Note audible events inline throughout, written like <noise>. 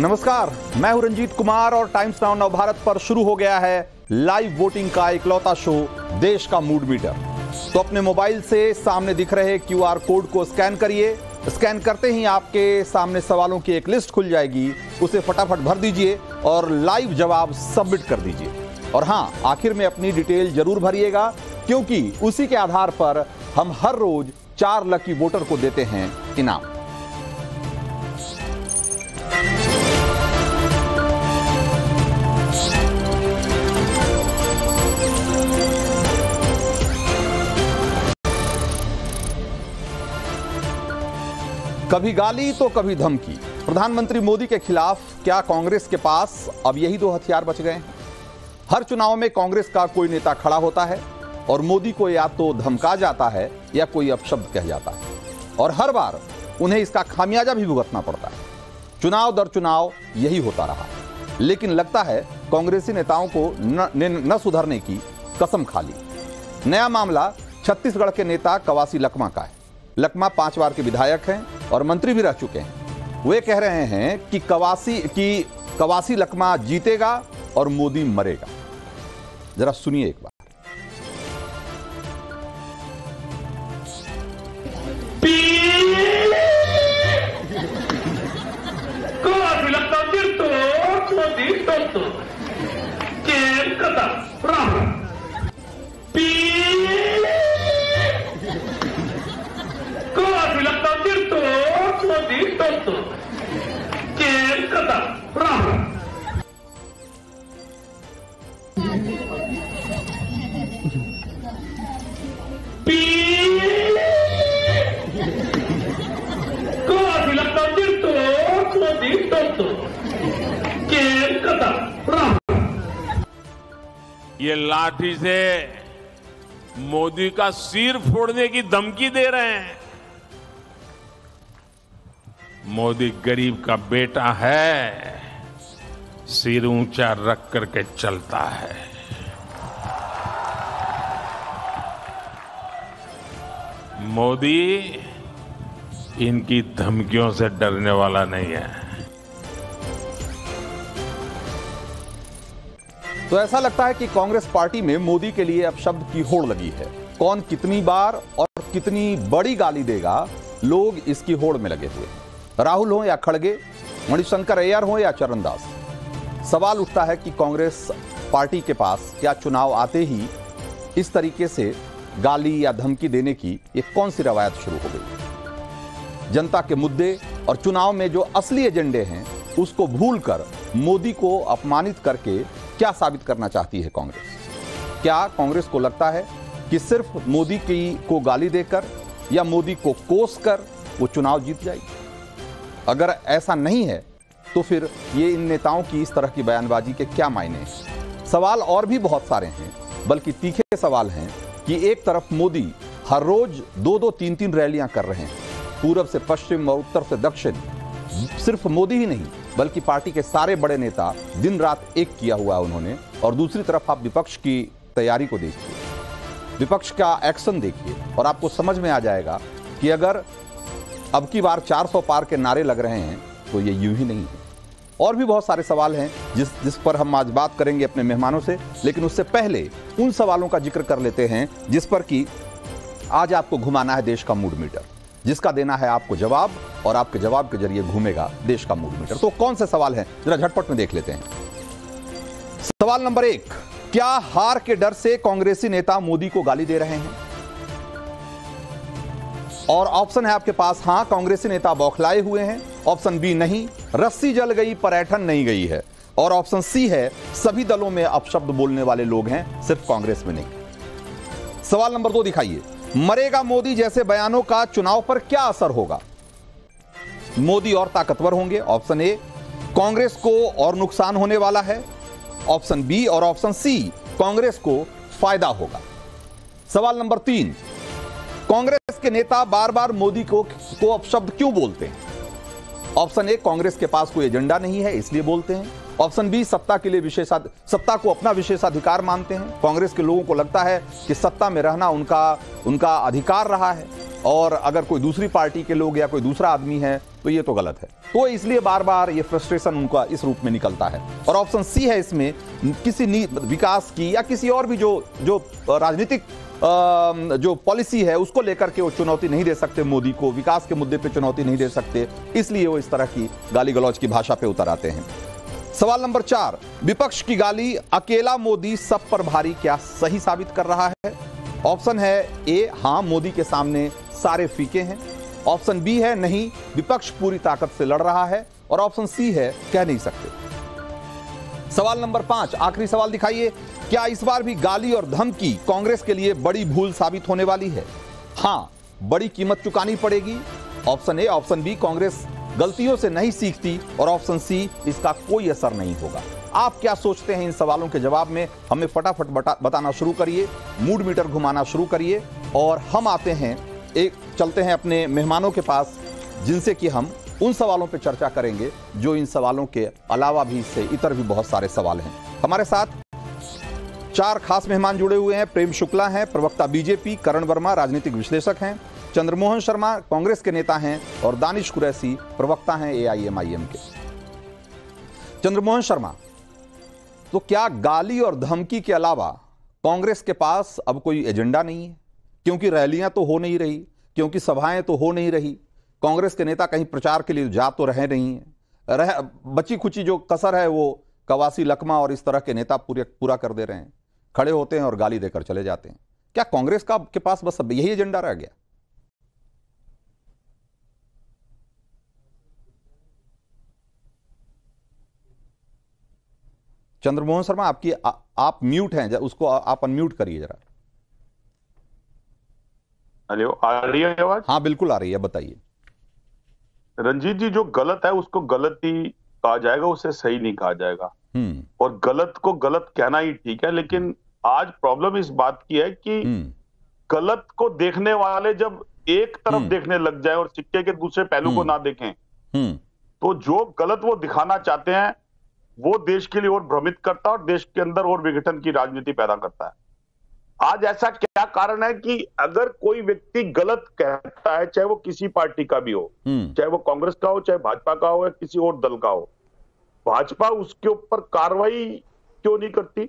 नमस्कार, मैं हूँ रंजीत कुमार और टाइम्स नाउ नव भारत पर शुरू हो गया है लाइव वोटिंग का इकलौता शो, देश का मूड मीटर। तो अपने मोबाइल से सामने दिख रहे क्यूआर कोड को स्कैन करिए। स्कैन करते ही आपके सामने सवालों की एक लिस्ट खुल जाएगी। उसे फटाफट भर दीजिए और लाइव जवाब सबमिट कर दीजिए। और हाँ आखिर में अपनी डिटेल ज़रूर भरिएगा, क्योंकि उसी के आधार पर हम हर रोज चार लकी वोटर को देते हैं इनाम। कभी गाली तो कभी धमकी। प्रधानमंत्री मोदी के खिलाफ क्या कांग्रेस के पास अब यही दो हथियार बच गए? हैं हर चुनाव में कांग्रेस का कोई नेता खड़ा होता है और मोदी को या तो धमका जाता है या कोई अपशब्द कह जाता है। और हर बार उन्हें इसका खामियाजा भी भुगतना पड़ता है। चुनाव दर चुनाव यही होता रहा। लेकिन लगता है कांग्रेसी नेताओं को न, न, न सुधरने की कसम खा ली। नया मामला छत्तीसगढ़ के नेता कवासी लकमा का है। लकमा पाँच बार के विधायक हैं और मंत्री भी रह चुके हैं। वे कह रहे हैं कि कवासी कि कवासी लकमा जीतेगा और मोदी मरेगा। जरा सुनिए एक बार। Cosa la dirto, così tutto. Che cosa? Bravo. Cosa la dirto, così tutto. Che cosa? Bravo. Cosa la dirto, così tutto. Che cosa? Bravo. ये लाठी से मोदी का सिर फोड़ने की धमकी दे रहे हैं मोदी गरीब का बेटा है। सिर ऊँचा रख करके चलता है। मोदी इनकी धमकियों से डरने वाला नहीं है। तो ऐसा लगता है कि कांग्रेस पार्टी में मोदी के लिए अब शब्द की होड़ लगी है। कौन कितनी बार और कितनी बड़ी गाली देगा, लोग इसकी होड़ में लगे हुए हैं। राहुल हो या खड़गे, मणिशंकर अय्यर हो या चरणदास। सवाल उठता है कि कांग्रेस पार्टी के पास क्या चुनाव आते ही इस तरीके से गाली या धमकी देने की ये कौन सी रवायत शुरू हो गई? जनता के मुद्दे और चुनाव में जो असली एजेंडे हैं, उसको भूलकर मोदी को अपमानित करके क्या साबित करना चाहती है कांग्रेस? क्या कांग्रेस को लगता है कि सिर्फ़ मोदी की को गाली देकर या मोदी को कोस कर वो चुनाव जीत जाएगी? अगर ऐसा नहीं है तो फिर ये इन नेताओं की इस तरह की बयानबाजी के क्या मायने हैं? सवाल और भी बहुत सारे हैं, बल्कि तीखे सवाल हैं कि एक तरफ़ मोदी हर रोज दो दो तीन तीन रैलियाँ कर रहे हैं। पूरब से पश्चिम और उत्तर से दक्षिण, सिर्फ़ मोदी ही नहीं, बल्कि पार्टी के सारे बड़े नेता दिन रात एक किया हुआ उन्होंने, और दूसरी तरफ़ आप विपक्ष की तैयारी को देखिए। विपक्ष का एक्शन देखिए, और आपको समझ में आ जाएगा कि अगर अब की बार 400 पार के नारे लग रहे हैं तो ये यूँ ही नहीं है। और भी बहुत सारे सवाल हैं, जिस जिस पर हम आज बात करेंगे अपने मेहमानों से, लेकिन उससे पहले उन सवालों का ज़िक्र कर लेते हैं, जिस पर कि आज आपको घुमाना है देश का मूड मीटर, जिसका देना है आपको जवाब, और आपके जवाब के ज़रिए घूमेगा देश का मूड मीटर। तो कौन से सवाल हैं? जरा झटपट में देख लेते हैं। सवाल नंबर एक, क्या हार के डर से कांग्रेसी नेता मोदी को गाली दे रहे हैं? और ऑप्शन है आपके पास, हाँ, कांग्रेसी नेता बौखलाए हुए हैं। ऑप्शन बी नहीं, रस्सी जल गई, पर्यटन नहीं गई है। और ऑप्शन सी है, सभी दलों में अपशब्द बोलने वाले लोग हैं, सिर्फ़ कांग्रेस में नहीं। सवाल नंबर दो दिखाइए। मरेगा मोदी जैसे बयानों का चुनाव पर क्या असर होगा? मोदी और ताकतवर होंगे, ऑप्शन ए, कांग्रेस को और नुकसान होने वाला है। ऑप्शन बी और ऑप्शन सी, कांग्रेस को फ़ायदा होगा। सवाल नंबर तीन कांग्रेस के नेता बार बार मोदी को को अपशब्द क्यों बोलते हैं? ऑप्शन ए, कांग्रेस के पास कोई एजेंडा नहीं है, इसलिए बोलते हैं। ऑप्शन बी, सत्ता के लिए विशेषा सत्ता को अपना विशेषाधिकार मानते हैं। कांग्रेस के लोगों को लगता है कि सत्ता में रहना उनका उनका अधिकार रहा है। और अगर कोई दूसरी पार्टी के लोग या कोई दूसरा आदमी है तो ये तो गलत है। तो इसलिए बार बार ये फ्रस्ट्रेशन उनका इस रूप में निकलता है। और ऑप्शन सी है इसमें, किसी विकास की या किसी और भी जो जो राजनीतिक जो पॉलिसी है, उसको लेकर के वो चुनौती नहीं दे सकते मोदी को, विकास के मुद्दे पे चुनौती नहीं दे सकते। इसलिए वो इस तरह की गाली गलौज की भाषा पे उतर आते हैं। सवाल नंबर चार, विपक्ष की गाली अकेला मोदी सब पर भारी क्या सही साबित कर रहा है? ऑप्शन है ए, हाँ, मोदी के सामने सारे फीके हैं। ऑप्शन बी है नहीं, विपक्ष पूरी ताकत से लड़ रहा है। और ऑप्शन सी है कह नहीं सकते। सवाल नंबर पाँच आखिरी सवाल दिखाइए। क्या इस बार भी गाली और धमकी कांग्रेस के लिए बड़ी भूल साबित होने वाली है? हाँ बड़ी कीमत चुकानी पड़ेगी। Option A option B Congress गलतियों से नहीं सीखती और ऑप्शन सी इसका कोई असर नहीं होगा। आप क्या सोचते हैं इन सवालों के जवाब में? हमें फटाफट बता, बताना शुरू करिए मूड मीटर घुमाना शुरू करिए और हम आते हैं एक चलते हैं अपने मेहमानों के पास जिनसे कि हम उन सवालों पर चर्चा करेंगे, जो इन सवालों के अलावा भी इससे इतर भी बहुत सारे सवाल हैं। हमारे साथ चार खास मेहमान जुड़े हुए हैं। प्रेम शुक्ला हैं, प्रवक्ता बीजेपी, करण वर्मा, राजनीतिक विश्लेषक हैं। चंद्रमोहन शर्मा, कांग्रेस के नेता हैं और दानिश कुरैसी, प्रवक्ता हैं एआईएमआईएम के। चंद्रमोहन शर्मा तो क्या गाली और धमकी के अलावा कांग्रेस के पास अब कोई एजेंडा नहीं है? क्योंकि रैलियाँ तो हो नहीं रही, क्योंकि सभाएँ तो हो नहीं रही कांग्रेस के नेता कहीं प्रचार के लिए जा तो रहे नहीं है। रह बची खुची जो कसर है वो कवासी लकमा और इस तरह के नेता पूरे पूरा कर दे रहे हैं। खड़े होते हैं और गाली देकर चले जाते हैं। क्या कांग्रेस का के पास बस अब यही एजेंडा रह गया? चंद्रमोहन शर्मा आपकी आ, आप म्यूट हैं उसको आ- आप अनम्यूट करिए जरा। हेलो आ रही है आवाज़? हाँ बिल्कुल आ रही है बताइए। रंजीत जी जो गलत है उसको गलत ही कहा जाएगा उसे सही नहीं कहा जाएगा। हम्म। और गलत को गलत कहना ही ठीक है लेकिन आज प्रॉब्लम इस बात की है कि हम्म। गलत को देखने वाले जब एक तरफ़ हम्म। देखने लग जाए और सिक्के के दूसरे पहलू को हम्म। ना देखें हम्म। तो जो गलत वो दिखाना चाहते हैं वो देश के लिए और भ्रमित करता है और देश के अंदर और विघटन की राजनीति पैदा करता है। आज ऐसा क्या कारण है कि अगर कोई व्यक्ति गलत कहता है चाहे वो किसी पार्टी का भी हो हम्म। चाहे वो कांग्रेस का हो चाहे भाजपा का हो या किसी और दल का हो भाजपा उसके ऊपर कार्रवाई क्यों नहीं करती?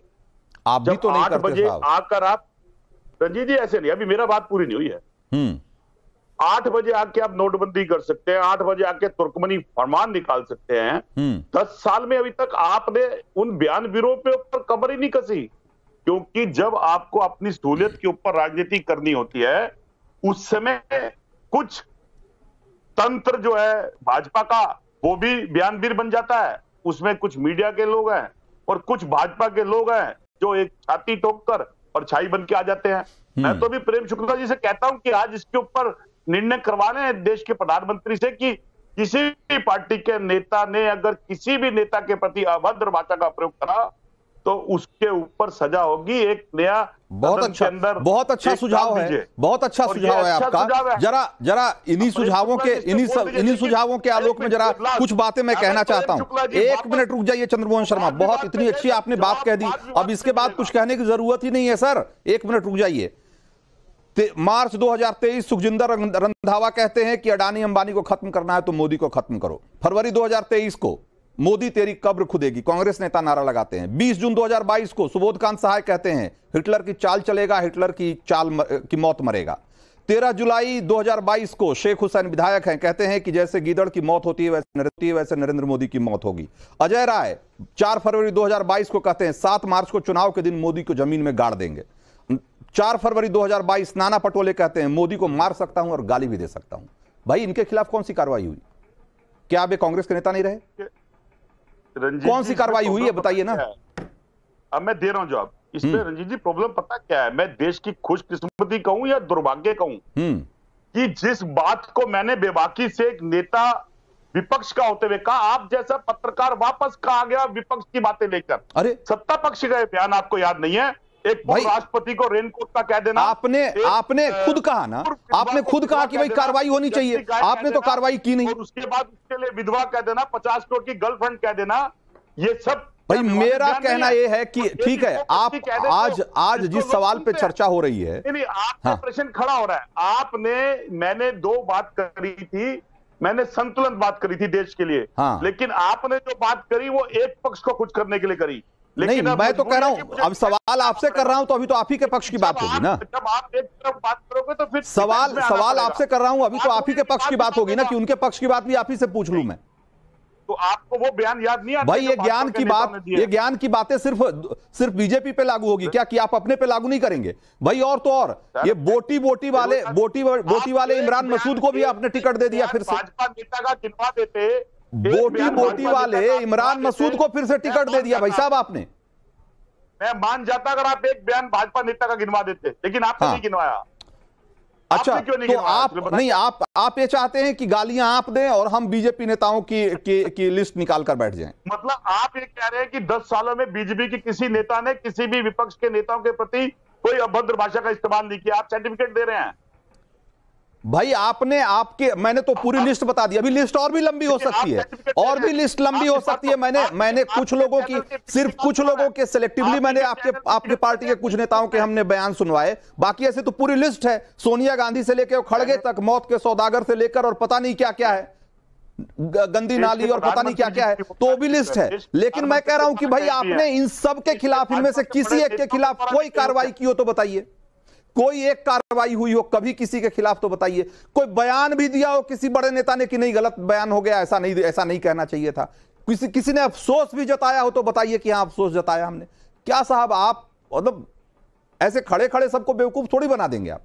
आप भी तो नहीं आठ बजे आकर आप रंजीत जी ऐसे नहीं अभी मेरा बात पूरी नहीं हुई है। हम्म। आठ बजे आके आप नोटबंदी कर सकते हैं आठ बजे आके तुर्कमनी फरमान निकाल सकते हैं। हम्म। दस साल में अभी तक आपने उन बयान बिरो पे ऊपर कमर ही नहीं कसी। क्योंकि जब आपको अपनी सहूलियत के ऊपर राजनीति करनी होती है उस समय कुछ तंत्र जो है भाजपा का वो भी बयानबीर बन जाता है। उसमें कुछ मीडिया के लोग हैं और कुछ भाजपा के लोग हैं जो एक छाती ठोक कर और छाई बन के आ जाते हैं। मैं तो भी प्रेम शुक्ला जी से कहता हूँ कि आज इसके ऊपर निर्णय करवाने हैं देश के प्रधानमंत्री से कि किसी भी पार्टी के नेता ने अगर किसी भी नेता के प्रति अभद्र भाषा का प्रयोग करा तो उसके ऊपर सजा होगी एक नया बहुत अच्छा अंदर बहुत अच्छा सुझाव है बहुत अच्छा सुझाव है अच्छा आपका। सुझाव है। जरा जरा इन्हीं सुझावों के इन्हीं सब इन्हीं सुझावों के आलोक में जरा कुछ बातें मैं कहना चाहता हूँ। एक मिनट रुक जाइए चंद्रमोहन शर्मा बहुत इतनी अच्छी आपने बात कह दी। अब इसके बाद कुछ कहने की ज़रूरत ही नहीं है सर। एक मिनट रुक जाइए। मार्च 2023 सुखजिंदर रंधावा कहते हैं कि अडानी अंबानी को खत्म करना है तो मोदी को खत्म करो। फरवरी 2023 को। मोदी तेरी कब्र खुदेगी। कांग्रेस नेता नारा लगाते हैं। 20 जून 2022 को सुबोध कांत सहाय कहते हैं हिटलर की चाल चलेगा हिटलर की चाल म- की मौत मरेगा। 13 जुलाई 2022 को शेख हुसैन विधायक हैं कहते हैं कि जैसे गीदड़ की मौत होती है वैसे नरेंद्र होती है, वैसे नरेंद्र मोदी की मौत होगी। अजय राय 4 फरवरी 2022 को कहते हैं 7 मार्च को चुनाव के दिन मोदी को ज़मीन में गाड़ देंगे। 4 फरवरी 2022 नाना पटोले कहते हैं मोदी को मार सकता हूँ और गाली भी दे सकता हूँ। भाई इनके खिलाफ कौन सी कार्रवाई हुई? क्या अब कांग्रेस के नेता नहीं रहे? कौन सी कार्रवाई हुई है बताइए ना। अब मैं दे रहा हूँ जवाब। इसमें रंजीत जी प्रॉब्लम पता क्या है? मैं देश की खुशकिस्मती कहूँ या दुर्भाग्य कहूँ हम्म। कि जिस बात को मैंने बेबाकी से एक नेता विपक्ष का होते हुए कहा आप जैसा पत्रकार वापस कहा गया विपक्ष की बातें लेकर। अरे। सत्ता पक्ष का बयान आपको याद नहीं है? एक राष्ट्रपति को रेनकोट का कह देना। आपने आपने खुद कहा ना। आपने खुद कहा कि भाई कार्रवाई होनी चाहिए। आपने तो कार्रवाई की नहीं। उसके बाद उसके लिए विधवा कह देना पचास करोड़ की गर्लफ्रेंड कह देना ये सब भाई मेरा कहना है? ये है कि तो ठीक है आप तो आज आज जिस सवाल पे चर्चा हो रही है। नहीं नहीं आपका हाँ। प्रश्न खड़ा हो रहा है। आपने मैंने दो बात करी थी। मैंने संतुलन बात करी थी देश के लिए। हाँ। लेकिन आपने जो बात करी वो एक पक्ष को कुछ करने के लिए करी। नहीं मैं तो कह रहा है अब सवाल आपसे कर रहा हूँ तो अभी तो आप ही के पक्ष की बात होगी ना। जब आप एक तरफ़ बात करोगे तो फिर सवाल सवाल आपसे कर रहा हूँ अभी तो आप ही के पक्ष की बात होगी ना कि उनके पक्ष की बात भी आप ही से पूछ लू मैं। तो आपको वो बयान याद नहीं आता भाई ये ज्ञान की बात ये ज्ञान की बातें सिर्फ़ सिर्फ़ बीजेपी पे लागू होगी। क्या कि आप अपने पे लागू नहीं करेंगे? भाई और तो और ये बोटी बोटी वाले बोटी बोटी वाले इमरान मसूद को भी आपने टिकट दे दिया फिर से। भाजपा नेता का गिनवा देते बोटी बोटी वाले इमरान मसूद को फिर से टिकट दे दिया भाई साहब आपने। मैं मान जाता अगर आप एक बयान भाजपा नेता का गिनवा देते लेकिन आपने हाँ। नहीं गिनवाया। अच्छा क्यों नहीं तो आप नहीं आप आप ये चाहते हैं कि गालियाँ आप दें और हम बीजेपी नेताओं की की, की लिस्ट निकाल कर बैठ जाएँ। मतलब आप ये कह रहे हैं कि 10 सालों में बीजेपी के किसी नेता ने किसी भी विपक्ष के नेताओं के प्रति कोई अभद्र भाषा का इस्तेमाल नहीं किया आप सर्टिफिकेट दे रहे हैं। भाई आपने आपके मैंने तो पूरी लिस्ट बता दी। अभी लिस्ट और भी लंबी हो सकती है। और भी लिस्ट लंबी हो सकती है। मैंने मैंने कुछ लोगों की सिर्फ़ कुछ लोगों के सिलेक्टिवली मैंने आपके आपके पार्टी के कुछ नेताओं के हमने बयान सुनवाए। बाकी ऐसे तो पूरी लिस्ट है सोनिया गांधी से लेकर खड़गे तक मौत के सौदागर से लेकर और पता नहीं क्या क्या है। गंदी नाली और पता नहीं क्या क्या है तो भी लिस्ट है। लेकिन मैं कह रहा हूँ कि भाई आपने इन सब के खिलाफ इनमें से किसी एक के खिलाफ कोई कार्रवाई की हो तो बताइए। कोई एक कार्रवाई हुई हो, कभी किसी के खिलाफ तो बताइए। कोई बयान भी दिया हो किसी बड़े नेता ने कि नहीं, गलत बयान हो गया, ऐसा नहीं ऐसा नहीं कहना चाहिए था। किसी किसी ने अफसोस भी जताया हो तो बताइए कि हाँ अफसोस जताया हमने। क्या साहब, आप मतलब ऐसे खड़े खड़े सबको बेवकूफ़ थोड़ी बना देंगे आप?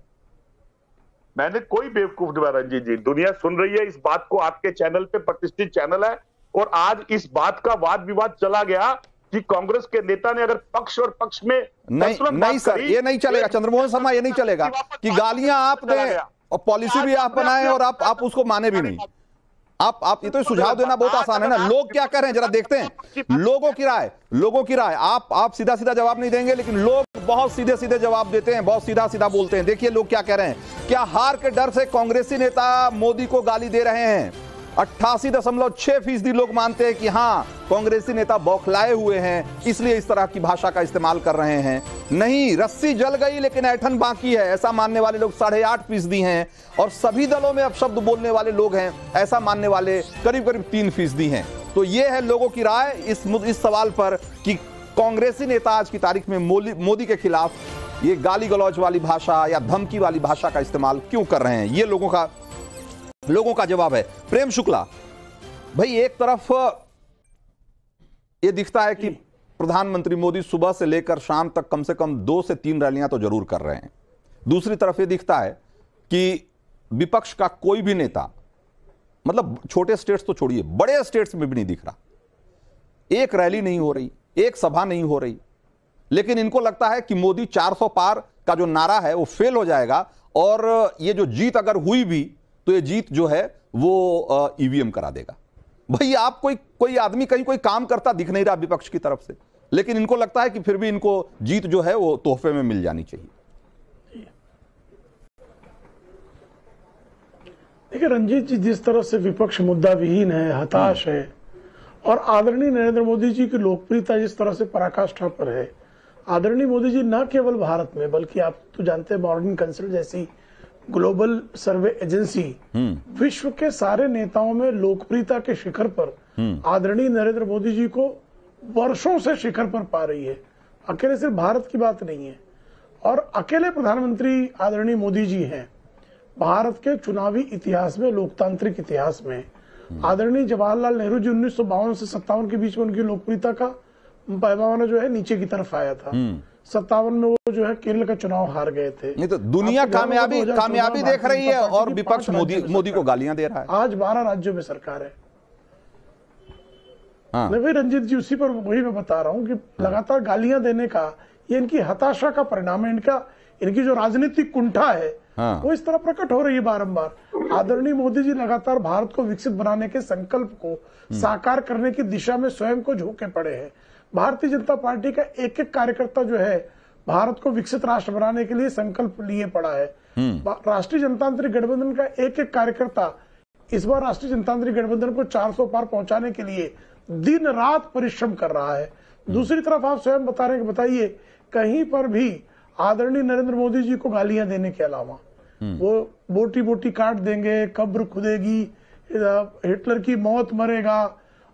मैंने कोई बेवकूफ़ नहीं रंजीत जी दुनिया सुन रही है, इस बात को आपके चैनल पे प्रतिष्ठित चैनल है, और आज इस बात का वाद विवाद चला गया कि कांग्रेस के नेता ने अगर पक्ष और पक्ष में नहीं नहीं सर ये नहीं चलेगा चंद्रमोहन शर्मा ये नहीं चलेगा कि गालियाँ करने आप चला दें और पॉलिसी भी आप बनाएँ और आप आप उसको माने भी नहीं। आप आप ये तो सुझाव देना बहुत आसान है ना। लोग क्या कर रहे हैं जरा देखते हैं। लोगों की राय लोगों की राय। आप आप सीधा सीधा जवाब नहीं देंगे लेकिन लोग बहुत सीधे सीधे जवाब देते हैं बहुत सीधा सीधा बोलते हैं। देखिए लोग क्या कह रहे हैं। क्या हार के डर से कांग्रेसी नेता मोदी को गाली दे रहे हैं? अट्ठासी दशमलव छह फ़ीसदी लोग मानते हैं कि हाँ कांग्रेसी नेता बौखलाए हुए हैं, इसलिए इस तरह की भाषा का इस्तेमाल कर रहे हैं। नहीं, रस्सी जल गई, लेकिन ऐठन बाकी है। ऐसा मानने वाले लोग साढ़े आठ फ़ीसदी हैं और सभी दलों में अब शब्द बोलने वाले लोग हैं। ऐसा मानने वाले करीब करीब तीन फ़ीसदी हैं। तो ये है लोगों की राय इस इस सवाल पर कि कांग्रेसी नेता आज की तारीख में मोदी के खिलाफ ये गाली गलौज वाली भाषा या धमकी वाली भाषा का इस्तेमाल क्यों कर रहे हैं? ये लोगों का लोगों का जवाब है, प्रेम शुक्ला। भाई, एक तरफ़, ये दिखता है कि प्रधानमंत्री मोदी सुबह से लेकर शाम तक कम से कम दो से तीन रैलियाँ तो ज़रूर कर रहे हैं। दूसरी तरफ़ ये दिखता है कि विपक्ष का कोई भी नेता मतलब छोटे स्टेट्स तो छोड़िए, बड़े स्टेट्स में भी नहीं दिख रहा। एक रैली नहीं हो रही, एक सभा नहीं हो रही। लेकिन इनको लगता है कि मोदी 400 पार का जो नारा है वो फेल हो जाएगा और ये जो जीत अगर हुई भी तो ये जीत जो है वो ईवीएम करा देगा। भाई आप कोई कोई आदमी कहीं कोई काम करता दिख नहीं रहा विपक्ष की तरफ़ से लेकिन इनको लगता है कि फिर भी इनको जीत जो है वो तोहफे में मिल जानी चाहिए। देखिए रंजीत जी जिस तरह से विपक्ष मुद्दा विहीन है हताश है और आदरणीय नरेंद्र मोदी जी की लोकप्रियता जिस तरह से पराकाष्ठा पर है आदरणीय मोदी जी न केवल भारत में बल्कि आप तो जानते हैं मॉर्निंग कंसल्ट जैसी ग्लोबल सर्वे एजेंसी विश्व के सारे नेताओं में लोकप्रियता के शिखर पर आदरणीय नरेंद्र मोदी जी को वर्षों से शिखर पर पा रही है। अकेले सिर्फ़ भारत की बात नहीं है। और अकेले प्रधानमंत्री आदरणीय मोदी जी हैं। भारत के चुनावी इतिहास में लोकतांत्रिक इतिहास में आदरणीय जवाहरलाल नेहरू जी उन्नीस सौ बावन से सत्तावन के बीच में उनकी लोकप्रियता का पैमाना जो है नीचे की तरफ़ आया था। सत्तावन में वो जो है केरल का चुनाव हार गए थे। नहीं तो दुनिया कामयाबी कामयाबी देख रही है और विपक्ष मोदी मोदी को गालियाँ दे रहा है। आज बारह राज्यों में सरकार है। हाँ। भाई रंजीत जी उसी पर वही मैं बता रहा हूँ कि लगातार गालियाँ देने का ये इनकी हताशा का परिणाम है इनका इनकी जो राजनीतिक कुंठा है हाँ। वो इस तरह प्रकट हो रही है बारंबार। आदरणीय मोदी जी लगातार भारत को विकसित बनाने के संकल्प को साकार करने की दिशा में स्वयं को झोंके पड़े हैं। भारतीय जनता पार्टी का एक एक कार्यकर्ता जो है भारत को विकसित राष्ट्र बनाने के लिए संकल्प लिए पड़ा है। राष्ट्रीय जनतांत्रिक गठबंधन का एक एक कार्यकर्ता इस बार राष्ट्रीय जनतांत्रिक गठबंधन को 400 पार पहुँचाने के लिए दिन रात परिश्रम कर रहा है। दूसरी तरफ़ आप स्वयं बता रहे हैं कि बताइए कहीं पर भी आदरणीय नरेंद्र मोदी जी को गालियाँ देने के अलावा वो बोटी बोटी काट देंगे कब्र खुदेगी हिटलर की मौत मरेगा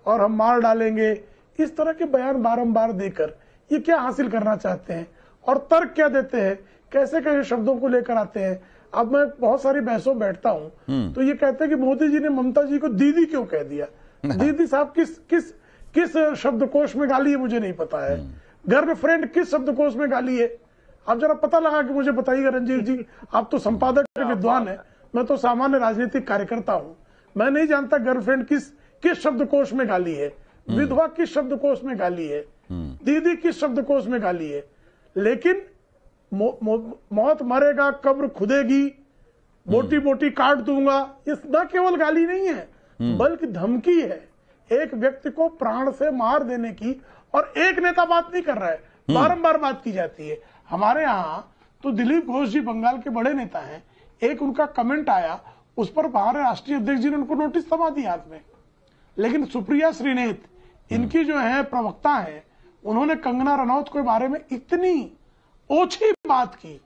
और हम मार डालेंगे। इस तरह के बयान बारंबार देकर ये क्या हासिल करना चाहते हैं? और तर्क क्या देते हैं? कैसे कैसे शब्दों को लेकर आते हैं? अब मैं बहुत सारी बहसों बैठता हूँ। तो ये कहते हैं कि मोदी जी ने ममता जी को दीदी क्यों कह दिया? <laughs> दीदी साहब किस किस किस शब्दकोश में गाली है मुझे नहीं पता है। गर्लफ्रेंड किस शब्दकोश में गाली है? आप जरा पता लगा कि मुझे बताइएगा रंजीत जी। आप तो संपादक के विद्वान है। मैं तो सामान्य राजनीतिक कार्यकर्ता हूँ। मैं नहीं जानता गर्लफ्रेंड किस किस शब्दकोश में गाली है। विधवा किस शब्दकोश में गाली है दीदी किस शब्दकोश में गाली है। लेकिन मौ, मौ, मौत मरेगा कब्र खुदेगी मोटी मोटी काट दूँगा ये न केवल गाली नहीं है बल्कि धमकी है। एक व्यक्ति को प्राण से मार देने की और एक नेता बात नहीं कर रहा है बारंबार बात की जाती है। हमारे यहाँ तो दिलीप घोष जी बंगाल के बड़े नेता हैं। एक उनका कमेंट आया उस पर बाहर राष्ट्रीय अध्यक्ष जी ने उनको नोटिस थमा दिया हाथ में। लेकिन सुप्रिया श्रीनेत इनकी जो है प्रवक्ता है उन्होंने कंगना रनौत के बारे में इतनी ओछी बात की।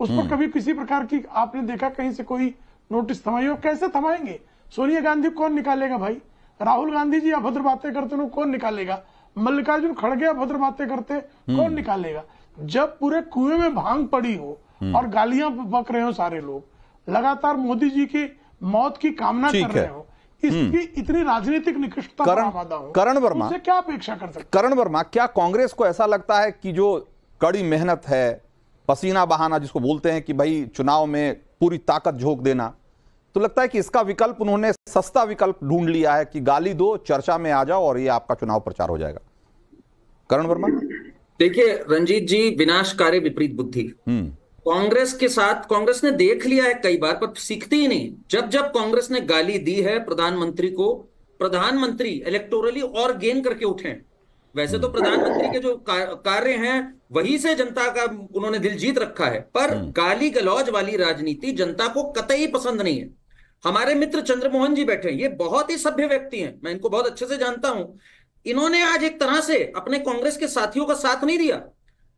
उस पर कभी किसी प्रकार की आपने देखा कहीं से कोई नोटिस थमाई हो? कैसे थमाएँगे? सोनिया गांधी कौन निकालेगा भाई? राहुल गांधी जी अभद्र बातें करते हैं कौन निकालेगा? मल्लिकार्जुन खड़गे अभद्र बातें करते कौन निकालेगा? जब पूरे कुएँ में भाँग पड़ी हो और गालियाँ बक रहे हो सारे लोग लगातार मोदी जी की मौत की कामना कर रहे है। इसकी इतनी राजनीतिक निकृष्टता करण- हो करण वर्मा। उनसे क्या अपेक्षा कर सकते करण वर्मा क्या कांग्रेस को ऐसा लगता है कि जो कड़ी मेहनत है पसीना बहाना जिसको बोलते हैं कि भाई चुनाव में पूरी ताकत झोंक देना तो लगता है कि इसका विकल्प उन्होंने सस्ता विकल्प ढूंढ लिया है कि गाली दो चर्चा में आ जाओ और ये आपका चुनाव प्रचार हो जाएगा। करण वर्मा? देखिए रंजीत जी विनाशकारी विपरीत बुद्धि। हम्म। कांग्रेस के साथ कांग्रेस ने देख लिया है कई बार पर सीखती ही नहीं। जब जब कांग्रेस ने गाली दी है प्रधानमंत्री को प्रधानमंत्री इलेक्टोरली और गेन करके उठे वैसे तो प्रधानमंत्री के जो कार्य हैं वही से जनता का उन्होंने दिल जीत रखा है। पर गाली गलौज वाली राजनीति जनता को कतई पसंद नहीं है। हमारे मित्र चंद्रमोहन जी बैठे हैं ये बहुत ही सभ्य व्यक्ति हैं मैं इनको बहुत अच्छे से जानता हूँ। इन्होंने आज एक तरह से अपने कांग्रेस के साथियों का साथ नहीं दिया।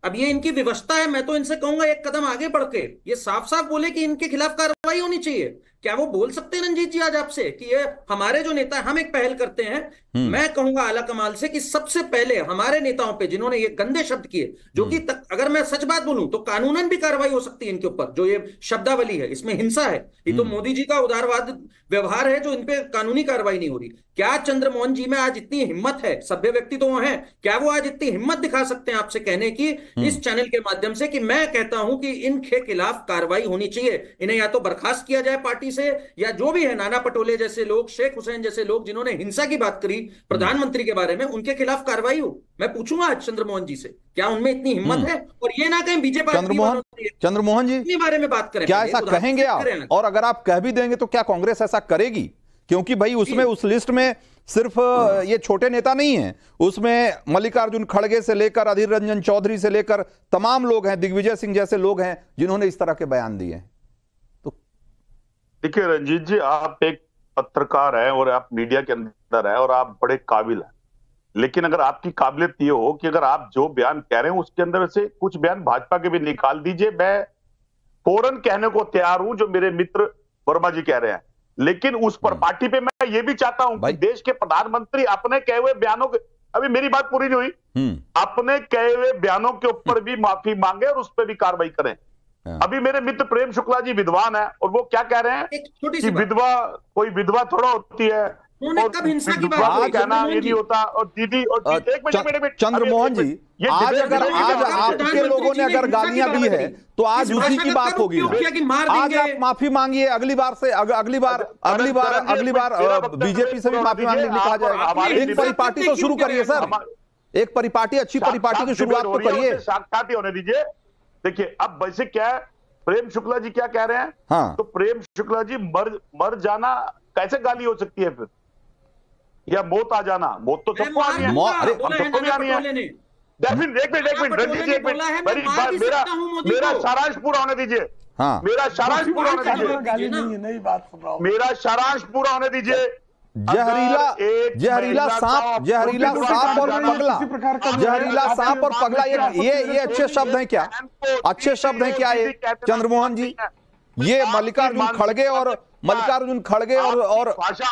अब ये इनकी व्यवस्था है, मैं तो इनसे कहूँगा एक कदम आगे बढ़ के। ये साफ़ साफ़ बोले कि इनके खिलाफ कार्रवाई होनी चाहिए। क्या वो बोल सकते हैं रंजीत जी आज आपसे कि ये हमारे जो नेता है, हम एक पहल करते हैं मैं कहूँगा आला कमाल से कि सबसे पहले हमारे नेताओं पे जिन्होंने ये गंदे शब्द किए जो कि तक, अगर मैं सच बात बोलूँ तो कानूनन भी कार्रवाई हो सकती है इनके ऊपर जो ये शब्दावली है इसमें हिंसा है। ये तो मोदी जी का उदारवाद व्यवहार है जो इनपे कानूनी कार्रवाई नहीं हो रही। क्या चंद्रमोहन जी में आज इतनी हिम्मत है? सभ्य व्यक्ति तो वो है। क्या वो आज इतनी हिम्मत दिखा सकते हैं आपसे कहने की इस चैनल के माध्यम से कि मैं कहता हूँ कि इनके खिलाफ कार्रवाई होनी चाहिए? इन्हें या तो बर्खास्त किया जाए पार्टी से या जो भी है नाना पटोले जैसे लोग शेख हुसैन जैसे लोग जिन्होंने हिंसा की बात करी प्रधानमंत्री के बारे में उनके खिलाफ कार्रवाई हो। मैं पूछूँगा आज चंद्रमोहन जी से क्या उनमें इतनी हिम्मत है? और ये ना कहें बीजेपी चंद्रमोहन चंद्रमोहन जी इतने बारे में बात करें क्या ऐसा कहेंगे आप? और अगर आप कह भी देंगे तो क्या कांग्रेस ऐसा करेगी? क्योंकि भाई उसमें उस लिस्ट में सिर्फ़ ये छोटे नेता नहीं हैं। उसमें मल्लिकार्जुन खड़गे से लेकर अधीर रंजन चौधरी से लेकर तमाम लोग हैं दिग्विजय सिंह जैसे लोग हैं जिन्होंने इस तरह के बयान दिए हैं। देखिए रंजीत जी आप एक पत्रकार हैं और आप मीडिया के अंदर हैं और आप बड़े काबिल हैं। लेकिन अगर आपकी काबिलियत ये हो कि अगर आप जो बयान कह रहे हैं उसके अंदर से कुछ बयान भाजपा के भी निकाल दीजिए। मैं फ़ौरन कहने को तैयार हूँ जो मेरे मित्र वर्मा जी कह रहे हैं। लेकिन उस पर पार्टी पे मैं ये भी चाहता हूँ कि देश के प्रधानमंत्री अपने कहे हुए बयानों के अभी मेरी बात पूरी नहीं हुई। हम्म। अपने कहे हुए बयानों के ऊपर भी माफ़ी मांगे और उस पर भी कार्रवाई करें। हाँ। अभी मेरे मित्र प्रेम शुक्ला जी विद्वान है और वो क्या कह रहे हैं कि विधवा कोई विधवा थोड़ा होती है। उन्होंने कब हिंसा की बात को चंद्रमोहन ये जी। नहीं होता। और दीदी और दीदी- एक मिनट एक मिनट, एक मिनट। चंद्रमोहन जी आज अगर आज आपके लोगों ने अगर गालियाँ दी है तो आज उसी की बात होगी। आज आप माफ़ी मांगिए अगली बार से अगली बार अगली बार अगली बार बीजेपी से भी माफ़ी मांगने के लिए कहा जाएगा। एक परिपाटी तो शुरू करिए सर। एक परिपाटी अच्छी परिपाटी की शुरुआत तो करिए। साक्षात ही होने दीजिए। देखिए अब वैसे क्या है प्रेम शुक्ला जी क्या कह रहे हैं? हाँ। तो प्रेम शुक्ला जी मर मर जाना कैसे गाली हो सकती है फिर या मौत आ जाना। मौत तो सबको आनी है। अरे, हम सबको भी आनी है। एक मिनट एक मिनट रंजीत जी एक मिनट। मैं बात मेरा मेरा सारांश पूरा होने दीजिए। हाँ। मेरा सारांश पूरा होने दीजिए। नहीं बात सुन रहा हूँ। मेरा सारांश पूरा होने दीजिए जहरीला जहरीला सांप जहरीला सांप और पगला जो जहरीला सांप और पगला ये ये ये अच्छे शब्द हैं क्या? अच्छे शब्द हैं क्या ये चंद्रमोहन जी? ये मल्लिकार्जुन खड़गे और मल्लिकार्जुन खड़गे और और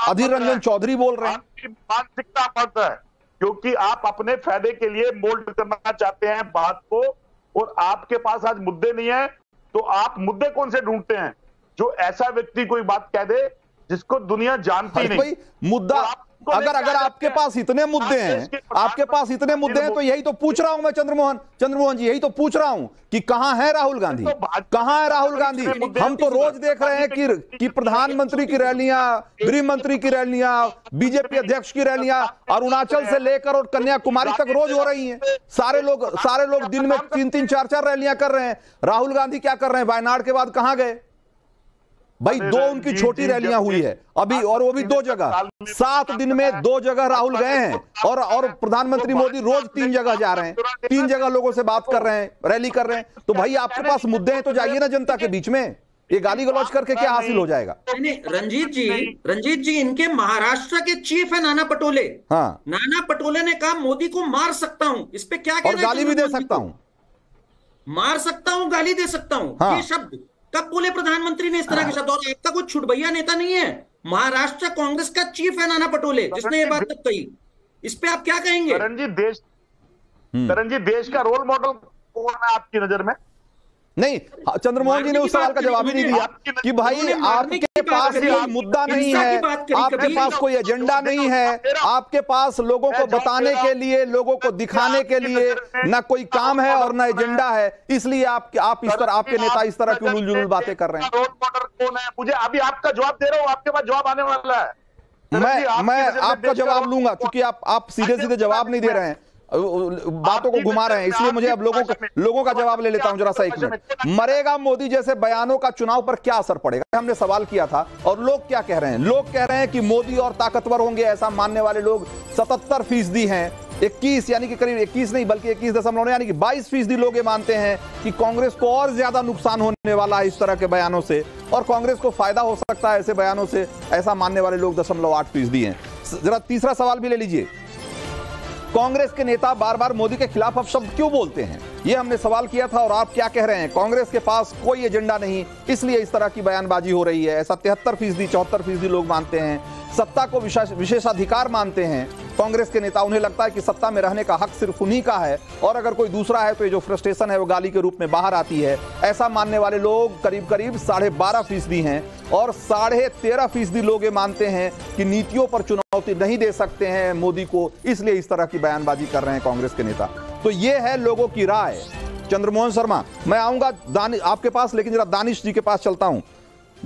अधीर रंजन चौधरी बोल रहे हैं। मानसिकता मत है क्योंकि आप अपने फ़ायदे के लिए मोल्ड करना चाहते हैं बात को और आपके पास आज मुद्दे नहीं है तो आप मुद्दे कौन से ढूंढते हैं? जो ऐसा व्यक्ति कोई बात कह दे जिसको दुनिया जानती नहीं। मुद्दा तो आपको अगर अगर आपके पास इतने मुद्दे हैं आपके पास इतने मुद्दे हैं तो यही तो पूछ रहा हूँ मैं चंद्रमोहन चंद्रमोहन जी यही तो पूछ रहा हूँ कि कहाँ है राहुल गांधी? तो कहाँ है राहुल गांधी? हम तो रोज देख रहे हैं कि कि प्रधानमंत्री की रैलियाँ गृह मंत्री की रैलियाँ बीजेपी अध्यक्ष की रैलियाँ अरुणाचल से लेकर और कन्याकुमारी तक रोज हो रही है। सारे लोग सारे लोग दिन में तीन तीन चार चार रैलियाँ कर रहे हैं। राहुल गांधी क्या कर रहे हैं? वायनाड के बाद कहाँ गए? भाई दो उनकी छोटी रैलियाँ हुई है। अभी और वो भी दो जगह। सात दिन में दो जगह राहुल गए हैं और और प्रधानमंत्री मोदी रोज तीन जगह जा रहे हैं। तीन जगह लोगों से बात कर रहे हैं रैली कर रहे हैं। तो भाई आपके पास मुद्दे हैं तो जाइए ना जनता के बीच में। ये गाली गलौज करके क्या हासिल हो जाएगा? रंजीत जी रंजीत जी इनके महाराष्ट्र के चीफ है नाना पटोले। हाँ। नाना पटोले ने कहा मोदी को मार सकता हूँ। इस पे क्या और गाली भी दे सकता? हूँ। मार सकता हूँ गाली दे सकता हूँ। हाँ। ये शब्द कब बोले प्रधानमंत्री ने इस तरह के शब्द? और आपका कोई छुटभैया नेता नहीं है। महाराष्ट्र कांग्रेस का चीफ है नाना पटोले जिसने ये बात तब कही। इस पे आप क्या कहेंगे? करण जी देश हम्म। करण जी देश का रोल मॉडल कौन है आपकी नज़र में? नहीं हाँ, चंद्रमोहन जी ने उस सवाल का जवाब ही नहीं दिया कि भाई आपके पास कोई मुद्दा नहीं है आपके पास कोई एजेंडा नहीं है आपके पास लोगों को बताने के लिए लोगों को दिखाने के लिए ना कोई काम है और ना एजेंडा है इसलिए आप आप इस तरह आपके नेता इस तरह की उलझुल जुलूल बातें कर रहे हैं। मुझे अभी आपका जवाब दे रहा हूँ आपके पास जवाब आने वाला है। मैं मैं आपका जवाब लूँगा क्योंकि आप आप सीधे सीधे जवाब नहीं दे रहे हैं। बातों को घुमा रहे हैं इसलिए मुझे अब लोगों का लोगों का जवाब ले लेता हूँ जरा सा एक मिनट। मरेगा मोदी जैसे बयानों का चुनाव पर क्या असर पड़ेगा? हमने सवाल किया था और लोग क्या कह रहे हैं? लोग कह रहे हैं कि मोदी और ताकतवर होंगे ऐसा मानने वाले लोग सतहत्तर फ़ीसदी हैं। इक्कीस यानी कि करीब इक्कीस नहीं बल्कि इक्कीस दशमलव यानी कि बाईस फ़ीसदी लोग ये मानते हैं कि कांग्रेस को और ज़्यादा नुकसान होने वाला है इस तरह के बयानों से और कांग्रेस को फ़ायदा हो सकता है ऐसे बयानों से ऐसा मानने वाले लोग दशमलव आठ फ़ीसदी हैं। जरा तीसरा सवाल भी ले लीजिए। कांग्रेस के नेता बार बार मोदी के खिलाफ अब शब्द क्यों बोलते हैं? ये हमने सवाल किया था और आप क्या कह रहे हैं? कांग्रेस के पास कोई एजेंडा नहीं, इसलिए इस तरह की बयानबाजी हो रही है। ऐसा तिहत्तर फ़ीसदी, चौहत्तर फ़ीसदी लोग मानते हैं। सत्ता को विशेष- विशेषाधिकार मानते हैं। कांग्रेस के नेता, उन्हें लगता है कि सत्ता में रहने का हक सिर्फ़ उन्हीं का है। और अगर कोई दूसरा है तो ये जो फ्रस्ट्रेशन है, वो गाली के रूप में बाहर आती है। ऐसा मानने वाले लोग करीब करीब साढ़े बारह फ़ीसदी हैं। और साढ़े तेरह फ़ीसदी लोग ये मानते हैं कि नीतियों पर चुनौती नहीं दे सकते हैं मोदी को। इसलिए इस तरह की बयानबाजी कर रहे हैं कांग्रेस के नेता। तो ये है लोगों की राय। चंद्रमोहन शर्मा, मैं आऊँगा आपके पास, लेकिन जरा दानिश जी के पास चलता हूँ।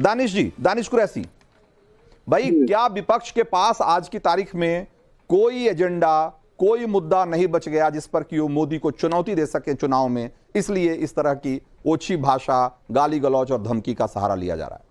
दानिश जी, दानिश कुरैसी। भाई क्या विपक्ष के पास आज की तारीख में कोई एजेंडा कोई मुद्दा नहीं बच गया जिस पर कि वो मोदी को चुनौती दे सके चुनाव में? इसलिए इस तरह की ओछी भाषा गाली गलौज और धमकी का सहारा लिया जा रहा है।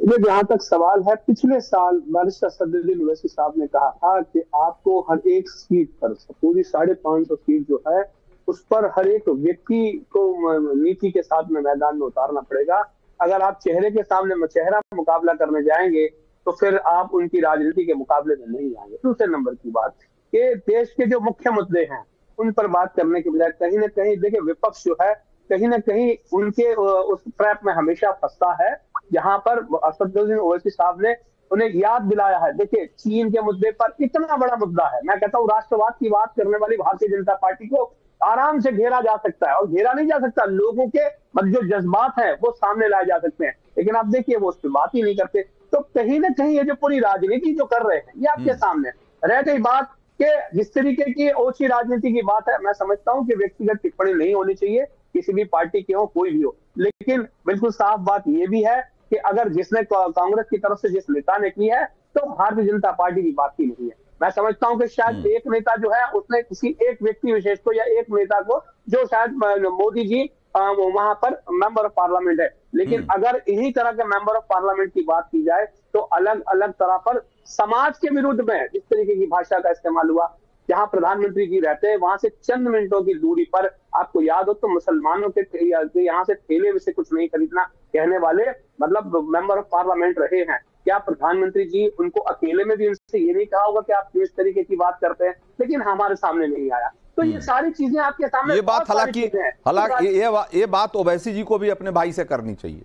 ये जहाँ तक सवाल है पिछले साल बारिस्टर सदरुद्दीन ओवैसी साहब ने कहा था कि आपको हर एक सीट पर पूरी साढ़े पाँच सौ सीट जो है उस पर हर एक व्यक्ति को नीति के साथ में मैदान में उतारना पड़ेगा। अगर आप चेहरे के सामने चेहरा मुकाबला करने जाएँगे तो फिर आप उनकी राजनीति के मुकाबले में नहीं जाएँगे दूसरे नंबर की बात कि देश के जो मुख्य मुद्दे हैं, उन पर बात करने के बजाय कहीं ना कहीं, देखिए, विपक्ष जो है, कहीं ना कहीं उनके उस ट्रैप में हमेशा फंसता है। जहाँ पर असदुद्दीन ओवैसी साहब ने उन्हें याद दिलाया है। देखिए, चीन के मुद्दे पर इतना बड़ा मुद्दा है। मैं कहता हूँ, राष्ट्रवाद की बात करने वाली भारतीय जनता पार्टी को आराम से घेरा जा सकता है और घेरा नहीं जा सकता। लोगों के मतलब जो जज्बात है वो सामने लाए जा सकते हैं। लेकिन आप देखिए वो उस पर बात ही नहीं करते। तो कहीं ना कहीं ये जो पूरी राजनीति जो कर रहे हैं ये आपके सामने रह गई बात कि जिस तरीके की ओछी राजनीति की बात है मैं समझता हूँ कि व्यक्तिगत टिप्पणी नहीं होनी चाहिए किसी भी पार्टी के हो कोई भी हो। लेकिन बिल्कुल साफ़ बात ये भी है कि अगर जिसने कांग्रेस की तरफ़ से जिस नेता ने की है तो भारतीय जनता पार्टी की बात ही नहीं है। मैं समझता हूँ कि शायद एक नेता जो है उसने किसी एक व्यक्ति विशेष को या एक नेता को जो शायद मोदी जी अ, वहाँ पर मेंबर ऑफ़ पार्लियामेंट है। लेकिन अगर इन्हीं तरह के मेंबर ऑफ़ पार्लियामेंट की बात की जाए तो अलग अलग तरह पर समाज के विरुद्ध में जिस तरीके की भाषा का इस्तेमाल हुआ जहाँ प्रधानमंत्री जी रहते हैं वहाँ से चंद मिनटों की दूरी पर आपको याद हो तो मुसलमानों के यहाँ से ठेले से कुछ नहीं खरीदना कहने वाले मतलब मेंबर ऑफ़ पार्लियामेंट रहे हैं। क्या प्रधानमंत्री जी उनको अकेले में भी उनसे ये नहीं कहा होगा कि आप किस तरीके की बात करते हैं? लेकिन हमारे सामने नहीं आया। तो ये सारी चीज़ें आपके सामने ये बात हालाँकि हालाँकि ये ये, बात ओवैसी जी को भी अपने भाई से करनी चाहिए।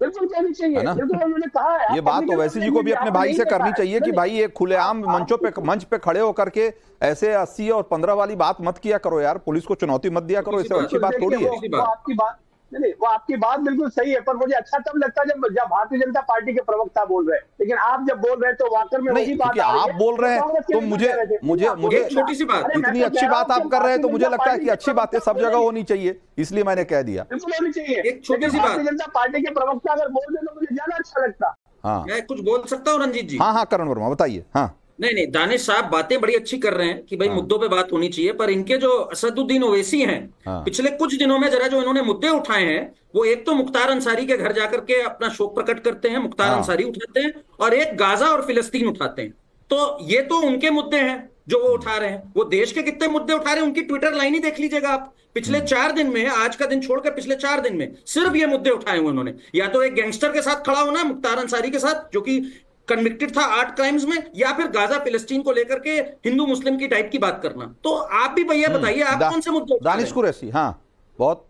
बिल्कुल कहनी चाहिए। है? बिल्कुल उन्होंने कहा है ये बात ओवैसी जी को भी अपने भाई से करनी चाहिए कि भाई ये खुलेआम मंचों पे मंच पे खड़े होकर के ऐसे अस्सी और पंद्रह वाली बात मत किया करो यार पुलिस को चुनौती मत दिया करो इससे अच्छी बात थोड़ी है। आपकी बात नहीं नहीं, वो आपकी बात बिल्कुल सही है पर मुझे अच्छा तब लगता है जब जब भारतीय जनता पार्टी के प्रवक्ता बोल रहे हैं। लेकिन आप जब बोल रहे हैं तो वाकई में नहीं वही बात आप बोल रहे हैं कांग्रेस तो मुझे। मुझे मुझे छोटी सी बात, इतनी तो अच्छी बात आप कर रहे हैं तो मुझे लगता है कि अच्छी बातें सब जगह होनी चाहिए इसलिए मैंने कह दिया। बिल्कुल होनी चाहिए। एक छोटी सी भारतीय जनता पार्टी के प्रवक्ता अगर बोल रहे तो मुझे ज़्यादा अच्छा लगता। हाँ। मैं कुछ बोल सकता हूँ रंजीत जी? हाँ हाँ करण वर्मा बताइए। हाँ। नहीं नहीं दानिश साहब बातें बड़ी अच्छी कर रहे हैं कि भाई हाँ। मुद्दों पे बात होनी चाहिए पर इनके जो असदुद्दीन ओवैसी हैं हाँ। पिछले कुछ दिनों में जरा जो इन्होंने मुद्दे उठाए हैं वो एक तो मुख्तार अंसारी के घर जाकर के अपना शोक प्रकट करते हैं मुख्तार हाँ। अंसारी उठाते हैं और एक गाजा और फिलिस्तीन उठाते हैं तो ये तो उनके मुद्दे हैं जो वो उठा रहे हैं वो देश के कितने मुद्दे उठा रहे हैं उनकी ट्विटर लाइन ही देख लीजिएगा आप पिछले चार दिन में आज का दिन छोड़कर पिछले चार दिन में सिर्फ़ ये मुद्दे उठाए हुए उन्होंने या तो एक गैंगस्टर के साथ खड़ा होना मुख्तार अंसारी के साथ जो कि कन्विक्टेड था आर्ट क्राइम्स में या फिर गाजा फिलिस्तीन को लेकर के हिंदू मुस्लिम की टाइप की बात करना। तो आप भी भैया बताइए आप कौन से मुद्दे दानिश कुरैसी कुरैशी हाँ बहुत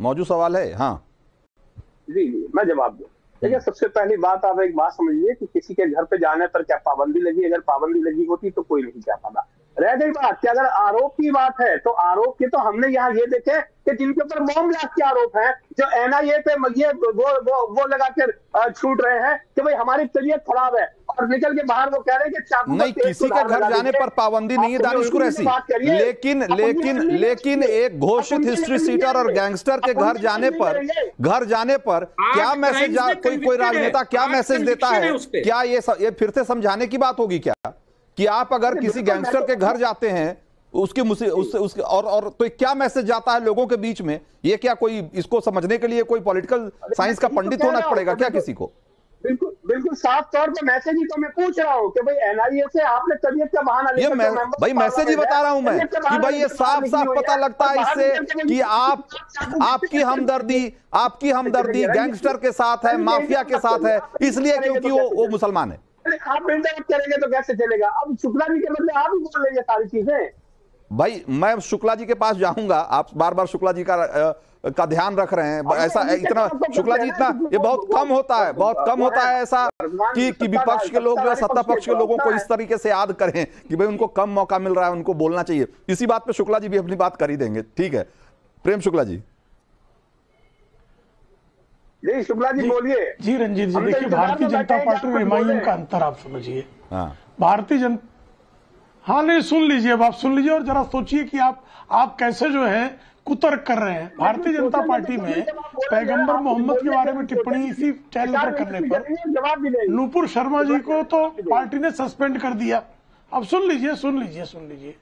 मौजूद सवाल है हाँ। जी जी मैं जवाब दू। देखिए सबसे पहली बात आप एक बात समझिए कि किसी के घर पे जाने पर क्या पाबंदी लगी? अगर पाबंदी लगी होती तो कोई नहीं जा पाता रह गई बात कि अगर आरोप की बात है तो आरोप की तो हमने यहाँ ये देखे कि जिनके ऊपर बॉम्ब ब्लास्ट के आरोप है जो एनआईए पे ये वो वो वो लगा कर छूट रहे हैं कि भाई हमारी तबीयत खराब है और निकल के बाहर वो कह रहे हैं कि चाकू नहीं किसी को घर जाने पर पाबंदी नहीं है दानिश कुरैसी लेकिन लेकिन लेकिन एक घोषित हिस्ट्री सीटर और गैंगस्टर के घर जाने पर घर जाने पर क्या मैसेज कोई कोई राजनेता क्या मैसेज देता है। क्या ये ये फिर से समझाने की बात होगी क्या? कि आप अगर किसी गैंगस्टर तो- के घर जाते हैं उसके मुझसे उससे उसके और और तो क्या मैसेज जाता है लोगों के बीच में? ये क्या कोई इसको समझने के लिए कोई पॉलिटिकल साइंस का तो पंडित होना पड़ेगा क्या किसी को? बिल्कुल बिल्कुल साफ़ तौर पे मैसेज ही तो मैं पूछ रहा हूँ कि भाई एनआईए से आपने तबीयत का बहाना ये मैं भाई मैसेज ही बता रहा हूँ मैं कि भाई ये साफ़ साफ़ पता लगता है इससे कि आप आपकी हमदर्दी आपकी हमदर्दी गैंगस्टर के साथ है माफिया के साथ है इसलिए क्योंकि वो वो मुसलमान है। अरे आप बिल्डअप करेंगे तो कैसे चलेगा? अब शुक्ला जी के बदले आप ही बोल रहे सारी चीज़ें। भाई मैं शुक्ला जी के पास जाऊँगा। आप बार बार शुक्ला जी का का ध्यान रख रहे हैं। ऐसा इतना शुक्ला जी इतना ये बहुत कम होता है बहुत कम होता है ऐसा कि कि विपक्ष के लोग जो सत्ता पक्ष के लोगों को इस तरीके से याद करें कि भाई उनको कम मौका मिल रहा है उनको बोलना चाहिए। इसी बात पे शुक्ला जी भी अपनी बात कर ही देंगे। ठीक है। प्रेम शुक्ला जी। जी शुक्ला जी बोलिए। जी रंजीत जी तो देखिए भारतीय जनता पार्टी आप और एमआईएम का अंतर आप समझिए। हाँ। भारतीय जन हाँ नहीं सुन लीजिए अब आप सुन लीजिए और जरा सोचिए कि आप आप कैसे जो है कुतर्क कर रहे हैं। भारतीय जनता पार्टी में पैगंबर मोहम्मद के बारे में टिप्पणी इसी चैनल पर करने पर। जवाब भी देंगे नूपुर शर्मा जी को तो पार्टी ने सस्पेंड कर दिया। अब सुन लीजिए सुन लीजिए सुन लीजिए।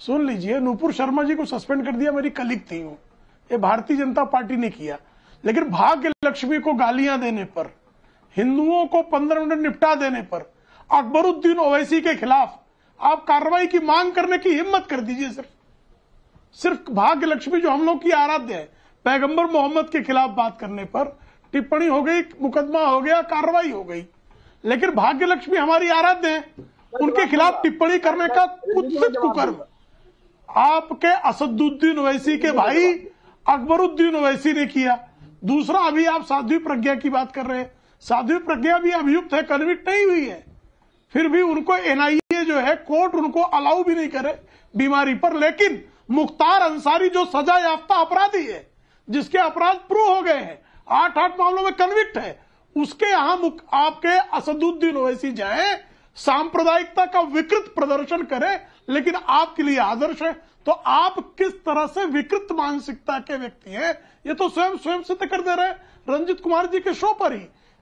सुन लीजिए नूपुर शर्मा जी को सस्पेंड कर दिया मेरी कलीग थी वो। ये भारतीय जनता पार्टी ने किया। लेकिन भाग्य लक्ष्मी को गालियाँ देने पर, हिंदुओं को पंद्रह मिनट निपटा देने पर, अकबरुद्दीन ओवैसी के खिलाफ आप कार्रवाई की मांग करने की हिम्मत कर दीजिए सिर्फ़। सिर्फ़ भाग्य लक्ष्मी जो हम लोग की आराध्य है, पैगंबर मोहम्मद के खिलाफ बात करने पर टिप्पणी हो गई, मुकदमा हो गया, कार्रवाई हो गई। लेकिन भाग्य लक्ष्मी हमारी आराध्य है, उनके खिलाफ टिप्पणी करने का कुत्सित कुकर्म। आपके असदुद्दीन ओवैसी के भाई अकबरुद्दीन ओवैसी ने किया। दूसरा अभी आप साध्वी प्रज्ञा की बात कर रहे हैं। साध्वी प्रज्ञा भी अभियुक्त है कन्विक्ट नहीं हुई है। फिर भी उनको एनआईए जो है कोर्ट उनको अलाउ भी नहीं करे बीमारी पर। लेकिन मुख्तार अंसारी जो सजा याफ्ता अपराधी है, जिसके अपराध प्रूव हो गए हैं आठ आठ मामलों में कन्विक्ट है, उसके यहाँ आपके असदुद्दीन ओवैसी जाए, सांप्रदायिकता का विकृत प्रदर्शन करे, लेकिन आपके लिए आदर्श है। तो आप किस तरह से विकृत मानसिकता के व्यक्ति हैं? ये तो स्वयं स्वयं सिद्ध कर दे रहे रंजित कुमार जी के शो पर ही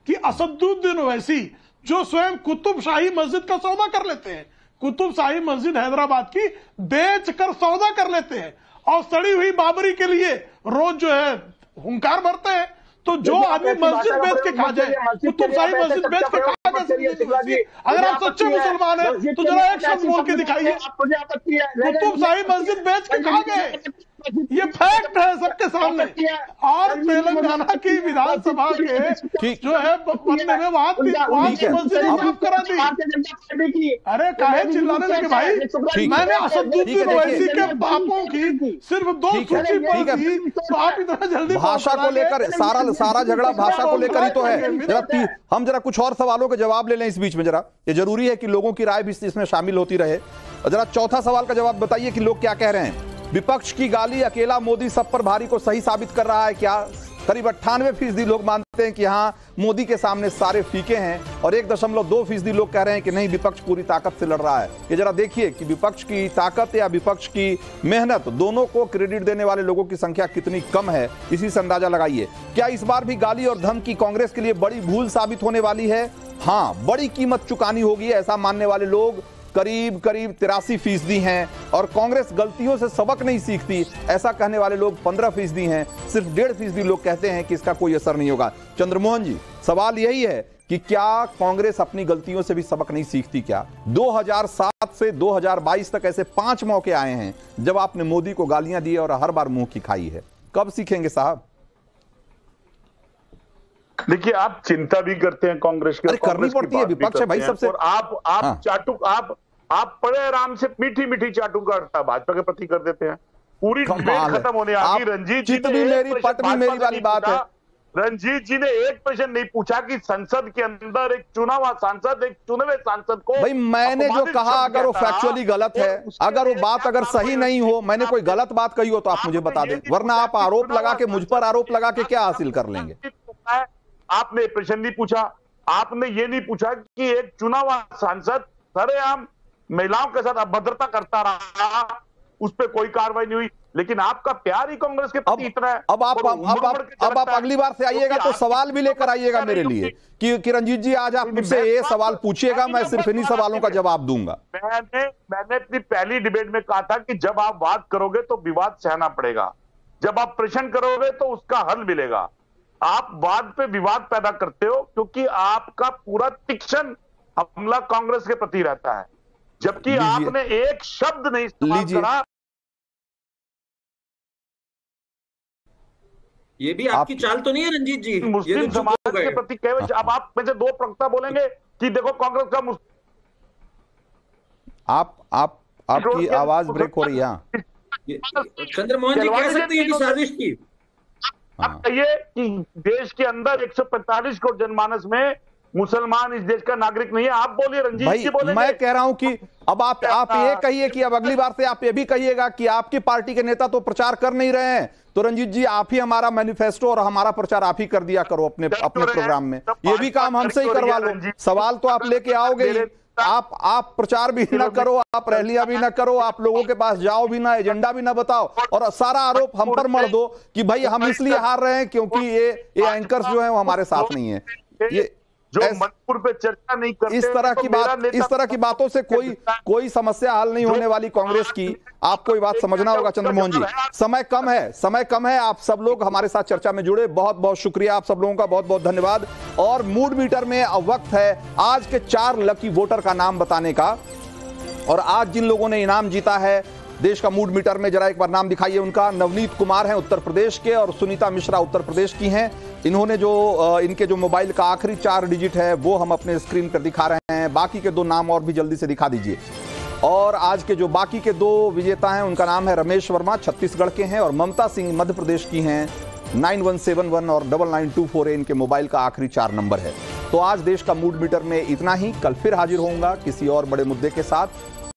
कि असदुद्दीन ओवैसी जो स्वयं कुतुब शाही मस्जिद का सौदा कर लेते हैं। कुतुब शाही मस्जिद हैदराबाद की बेच कर सौदा कर लेते हैं। और सड़ी हुई बाबरी के लिए रोज जो है हुंकार भरते हैं। तो जो आदमी मस्जिद बेच के खा जाए कुतुब शाही मस्जिद बेच के खा अगर आप सच्चे मुसलमान है, तो जरा एक शब्द बोल के दिखाइए। है कुतुब शाही मस्जिद बेच के खा गए। ये फैक्ट है सबके सामने और तेलंगाना की विधानसभा के। जो है बनने में वहाँ है। माफ़ करा दी अरे काहे चिल्लाने लगे भाई। मैंने असदुद्दीन है, ओवैसी के बापों की सिर्फ़ दो है, सूची ठीक है। तो आप इतना जल्दी भाषा को लेकर सारा सारा झगड़ा भाषा को लेकर ही तो है जरा हम जरा कुछ और सवालों के जवाब ले लें इस बीच में जरा ये ज़रूरी है कि लोगों की राय भी इसमें शामिल होती रहे जरा चौथा सवाल का जवाब बताइए कि लोग क्या कह रहे हैं विपक्ष की गाली, अकेला मोदी सब पर भारी को सही साबित कर रहा है क्या? करीब अट्ठानवे फ़ीसदी लोग मानते हैं कि हाँ मोदी के सामने सारे फीके हैं और एक दशमलव दो फ़ीसदी लोग कह रहे हैं कि नहीं, विपक्ष पूरी ताकत से लड़ रहा है। ये जरा देखिए कि विपक्ष की ताकत या विपक्ष की मेहनत, दोनों को क्रेडिट देने वाले लोगों की संख्या कितनी कम है, इसी से अंदाज़ा लगाइए। क्या इस बार भी गाली और धमकी कांग्रेस के लिए बड़ी भूल साबित होने वाली है? हाँ बड़ी कीमत चुकानी होगी ऐसा मानने वाले लोग करीब करीब तिरासी फ़ीसदी हैं और कांग्रेस गलतियों से सबक नहीं सीखती। ऐसा कहने वाले लोग पंद्रह फ़ीसदी हैं, सिर्फ़ डेढ़ फ़ीसदी लोग कहते हैं कि इसका कोई असर नहीं होगा। चंद्रमोहन जी, सवाल यही है कि क्या कांग्रेस अपनी गलतियों से भी सबक नहीं सीखती क्या? 2007 से 2022 तक ऐसे पाँच मौके आए हैं जब आपने मोदी को गालियाँ दी और हर बार मुँह की खाई है। कब सीखेंगे साहब? देखिए आप चिंता भी करते हैं कांग्रेस की करनी पड़ती है, विपक्ष है भाई सबसे। और आप आप हाँ। चाटू आप आप बड़े आराम से मीठी मीठी चाटू का भाजपा के प्रति कर देते हैं। पूरी। खत्म होने आ गई रंजीत जी ने भी मेरी, पट भी मेरी वाली बात है। रंजीत जी ने एक प्रश्न नहीं पूछा कि संसद के अंदर एक चुना हुआ सांसद एक चुने हुए सांसद को भाई मैंने जो कहा अगर वो फैक्चुअली गलत है अगर वो बात अगर सही नहीं हो मैंने कोई गलत बात कही हो तो आप मुझे बता दें वरना आप आरोप लगा के मुझ पर आरोप लगा के क्या हासिल कर लेंगे? आपने प्रश्न नहीं पूछा आपने ये नहीं पूछा कि एक चुना हुआ सांसद सरेआम महिलाओं के साथ अभद्रता करता रहा उस पर कोई कार्रवाई नहीं हुई। लेकिन आपका प्यार ही कांग्रेस के प्रति इतना है अब आप अब आप बढ़ अब आप अगली बार से आइएगा तो सवाल भी लेकर आइएगा मेरे लिए। कि कि रंजीत जी आज आप मुझसे ये सवाल पूछिएगा मैं सिर्फ़ इन्हीं सवालों का जवाब दूँगा। मैंने मैंने अपनी पहली डिबेट में कहा था कि जब आप बात करोगे तो विवाद सहना पड़ेगा। जब आप प्रश्न करोगे तो उसका हल मिलेगा। आप वाद पे विवाद पैदा करते हो क्योंकि आपका पूरा तीक्षण हमला कांग्रेस के प्रति रहता है जबकि आपने एक शब्द नहीं इस्तेमाल लीजिए। करा ये भी आपकी आप- चाल तो नहीं है रंजीत जी तो मुस्लिम समाज के प्रति केवल अब आप में से दो प्रवक्ता बोलेंगे कि देखो कांग्रेस का मुस- आप आप आपकी आवाज़ ब्रेक हो रही है हाँ। चंद्रमोहन जी कह सकते हैं कि साजिश की हाँ। आप कहिए कि देश के अंदर 145 करोड़ जनमानस में मुसलमान इस देश का नागरिक नहीं है। आप बोलिए रंजीत जी बोलेंगे। मैं कह रहा हूँ कि अब आप आप ये कहिए कि अब अगली बार से आप ये भी कहिएगा कि आपकी पार्टी के नेता तो प्रचार कर नहीं रहे हैं। तो रंजीत जी आप ही हमारा मैनिफेस्टो और हमारा प्रचार आप ही कर दिया करो अपने तो अपने प्रोग्राम में। ये भी काम हमसे ही तो करवा लो। सवाल तो आप लेके आओगे ही। आप आप प्रचार भी ना करो, आप रैलियाँ भी ना करो, आप लोगों के पास जाओ भी ना, एजेंडा भी ना बताओ और सारा आरोप हम पर मर दो कि भाई हम इसलिए हार रहे हैं क्योंकि ये ये एंकर्स जो हैं वो हमारे साथ नहीं है। ये जो मणिपुर पे चर्चा नहीं करते इस तरह तो की मेरा बात इस तरह की बातों से कोई कोई समस्या हल नहीं होने वाली कांग्रेस की। आपको ये बात समझना होगा चंद्रमोहन जी। समय कम है समय कम है। आप सब लोग हमारे साथ चर्चा में जुड़े। बहुत बहुत शुक्रिया आप सब लोगों का। बहुत बहुत धन्यवाद। और मूड मीटर में अब वक्त है आज के चार लकी वोटर का नाम बताने का। और आज जिन लोगों ने इनाम जीता है देश का मूड मीटर में जरा एक बार नाम दिखाइए उनका। नवनीत कुमार हैं उत्तर प्रदेश के और सुनीता मिश्रा उत्तर प्रदेश की हैं। इन्होंने जो इनके जो मोबाइल का आखिरी चार डिजिट है, वो हम अपने स्क्रीन पर दिखा रहे हैं। बाकी के दो नाम और भी जल्दी से दिखा दीजिए। और आज के जो बाकी के दो विजेता हैं, उनका नाम है रमेश वर्मा, छत्तीसगढ़ के हैं, और ममता सिंह मध्य प्रदेश की हैं। नाइन वन सेवन वन और डबल नाइन टू फोर इनके मोबाइल का आखिरी चार नंबर है। तो आज देश का मूड मीटर में इतना ही। कल फिर हाजिर होऊँगा किसी और बड़े मुद्दे के साथ।